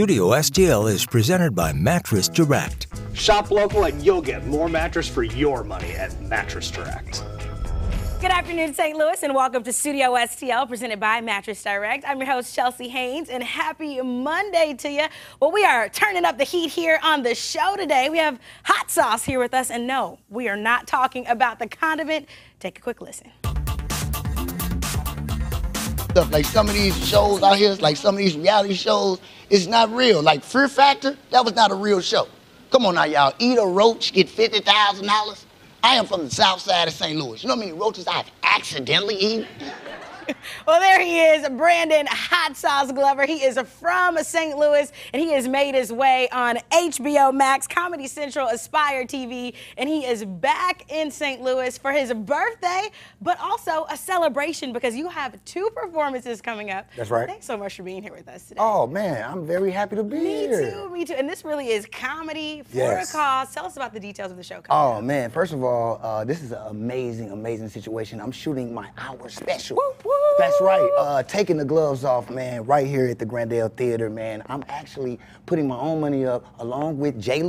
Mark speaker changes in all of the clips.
Speaker 1: Studio STL is presented by Mattress Direct.
Speaker 2: Shop local and you'll get more mattress for your money at Mattress Direct.
Speaker 3: Good afternoon, St. Louis, and welcome to Studio STL, presented by Mattress Direct. I'm your host, Chelsea Haynes, and happy Monday to you. Well, we are turning up the heat here on the show today. We have hot sauce here with us, and no, we are not talking about the condiment. Take a quick listen.
Speaker 4: Stuff like some of these shows out here, like some of these reality shows, it's not real. Like Fear Factor, that was not a real show. Come on now, y'all. Eat a roach, get fifty thousand dollars. I am from the south side of St. Louis. You know how many roaches I've accidentally eaten?
Speaker 3: Well, there he is, Brandon Hot Sauce Glover. He is from St. Louis, and he has made his way on HBO Max, Comedy Central, Aspire TV, and he is back in St. Louis for his birthday, but also a celebration because you have two performances coming up.
Speaker 5: That's right.
Speaker 3: Thanks so much for being here with us today.
Speaker 5: Oh man, I'm very happy to be
Speaker 3: me
Speaker 5: here.
Speaker 3: Me too, me too. And this really is comedy for
Speaker 5: Yes.
Speaker 3: a cause. Tell us about the details of the show. coming
Speaker 5: Oh
Speaker 3: up.
Speaker 5: man, first of all, uh, this is an amazing, amazing situation. I'm shooting my hour special.
Speaker 3: Whoop, whoop.
Speaker 5: That's right. Uh, taking the gloves off, man, right here at the Grandel Theater, man. I'm actually putting my own money up along with J, uh,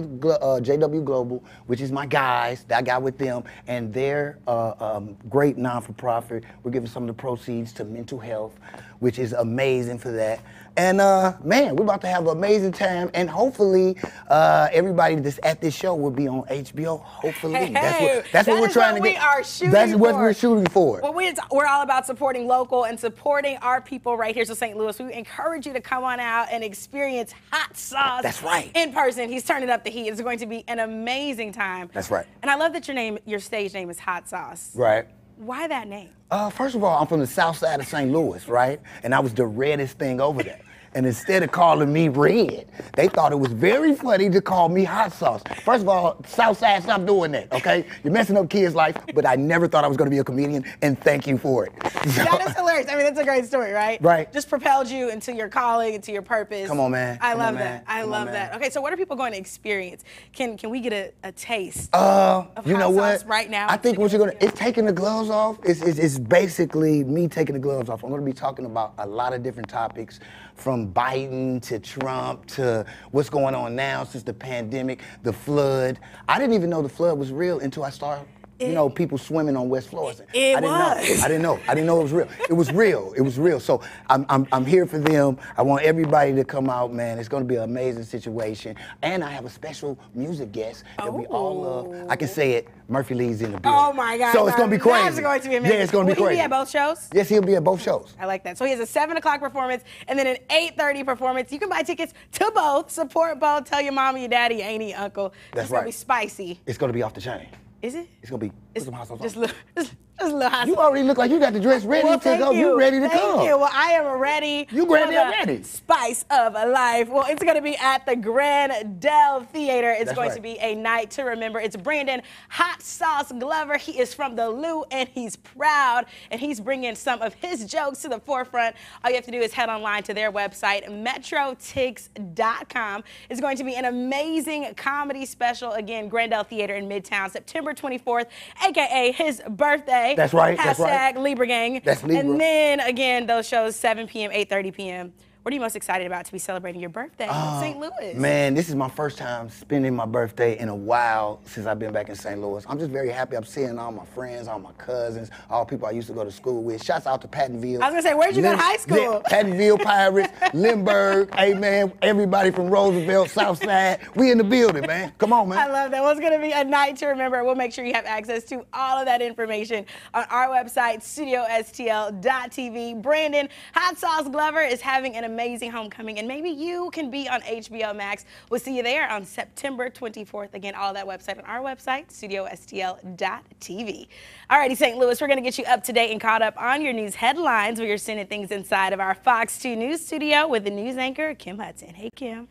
Speaker 5: JW Global, which is my guys that I got with them, and their uh, um, great non-for-profit. We're giving some of the proceeds to mental health, which is amazing for that. And uh, man, we're about to have an amazing time, and hopefully, uh, everybody that's at this show will be on HBO. Hopefully,
Speaker 3: Hey,
Speaker 5: that's what that's what we're trying
Speaker 3: what
Speaker 5: to
Speaker 3: we
Speaker 5: get.
Speaker 3: are shooting
Speaker 5: that's what we're shooting for.
Speaker 3: Well, we, we're all about supporting local and supporting our people right here. So, St. Louis, we encourage you to come on out and experience hot sauce.
Speaker 5: That's right.
Speaker 3: In person. He's turning up the heat. It's going to be an amazing time.
Speaker 5: That's right.
Speaker 3: And I love that your name, your stage name is Hot Sauce.
Speaker 5: right.
Speaker 3: Why that name?
Speaker 5: Uh, first of all, I'm from the south side of St. Louis, right? And I was the reddest thing over there. And instead of calling me red, they thought it was very funny to call me hot sauce. First of all, south side, stop doing that, okay? You're messing up kids' life, but I never thought I was gonna be a comedian, and thank you for it.
Speaker 3: That is hilarious. I mean, that's a great story, right?
Speaker 5: Right.
Speaker 3: Just propelled you into your calling, into your purpose.
Speaker 5: Come on, man.
Speaker 3: I
Speaker 5: Come on,
Speaker 3: love
Speaker 5: man.
Speaker 3: that. I
Speaker 5: Come
Speaker 3: love
Speaker 5: man.
Speaker 3: that. Okay, so what are people going to experience? Can can we get a, a taste?
Speaker 5: Uh,
Speaker 3: of
Speaker 5: you
Speaker 3: hot
Speaker 5: know
Speaker 3: sauce
Speaker 5: what?
Speaker 3: right now
Speaker 5: I think what you're gonna it's taking the gloves off. It's, it's, it's basically me taking the gloves off. I'm gonna be talking about a lot of different topics from Biden to Trump to what's going on now since the pandemic, the flood. I didn't even know the flood was real until I started. You know, people swimming on West Florissant.
Speaker 3: It
Speaker 5: I didn't
Speaker 3: was.
Speaker 5: know. I didn't know. I didn't know it was real. It was real. It was real. So I'm, I'm, I'm here for them. I want everybody to come out, man. It's going to be an amazing situation. And I have a special music guest that we all love. I can say it. Murphy Lee's in the building.
Speaker 3: Oh my God!
Speaker 5: So it's going to be crazy.
Speaker 3: That's going to be amazing.
Speaker 5: Yeah, it's going to be
Speaker 3: Will
Speaker 5: crazy.
Speaker 3: He be at both shows.
Speaker 5: Yes, he'll be at both shows.
Speaker 3: I like that. So he has a seven o'clock performance and then an eight thirty performance. You can buy tickets to both. Support both. Tell your mama, your daddy, auntie, uncle.
Speaker 5: That's
Speaker 3: it's gonna be spicy.
Speaker 5: It's going to be off the chain.
Speaker 3: Is it?
Speaker 5: It's going to be.
Speaker 3: It's
Speaker 5: some hot sauce
Speaker 3: just little, just, just a little hot
Speaker 5: You already look like you got the dress ready
Speaker 3: well,
Speaker 5: to
Speaker 3: thank
Speaker 5: go.
Speaker 3: you.
Speaker 5: ready to
Speaker 3: thank
Speaker 5: come.
Speaker 3: you. Well, I am ready.
Speaker 5: You
Speaker 3: for
Speaker 5: Grandel
Speaker 3: the
Speaker 5: ready.
Speaker 3: Spice of life. Well, it's going to be at the Grandel Theater. It's
Speaker 5: That's
Speaker 3: going
Speaker 5: right.
Speaker 3: to be a night to remember. It's Brandon Hot Sauce Glover. He is from the Lou and he's proud and he's bringing some of his jokes to the forefront. All you have to do is head online to their website, metrotix.com. It's going to be an amazing comedy special. Again, Grandel Theater in Midtown, September 24th, aka his birthday.
Speaker 5: That's right,
Speaker 3: Hashtag
Speaker 5: that's right.
Speaker 3: Libra Gang.
Speaker 5: That's Libra.
Speaker 3: And then again, those shows 7 p.m., 8:30 p.m. What are you most excited about to be celebrating your birthday in oh, St. Louis?
Speaker 5: Man, this is my first time spending my birthday in a while since I've been back in St. Louis. I'm just very happy. I'm seeing all my friends, all my cousins, all people I used to go to school with. Shouts out to Pattonville.
Speaker 3: I was gonna say, where'd you go to high school?
Speaker 5: Yeah, Pattonville Pirates, Lindbergh, hey man, everybody from Roosevelt, Southside. We in the building, man. Come on, man.
Speaker 3: I love that. Well, it's going to be a night to remember. We'll make sure you have access to all of that information on our website, studiostl.tv. Brandon Hot Sauce Glover is having an amazing homecoming, and maybe you can be on HBO Max. We'll see you there on September 24th. Again, all that website on our website, studiostl.tv. Alrighty, St. Louis, we're going to get you up to date and caught up on your news headlines. We are sending things inside of our Fox 2 News studio with the news anchor, Kim Hudson. Hey, Kim.